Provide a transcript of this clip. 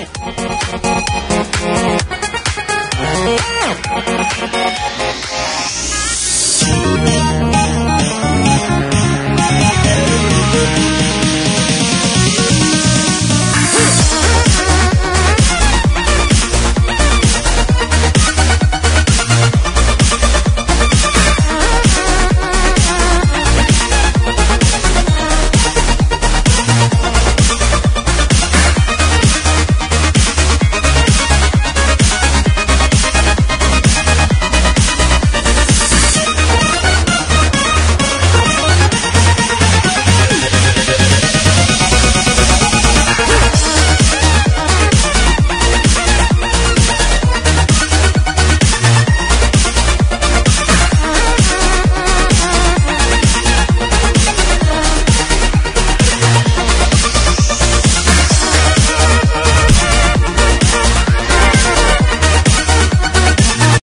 Live.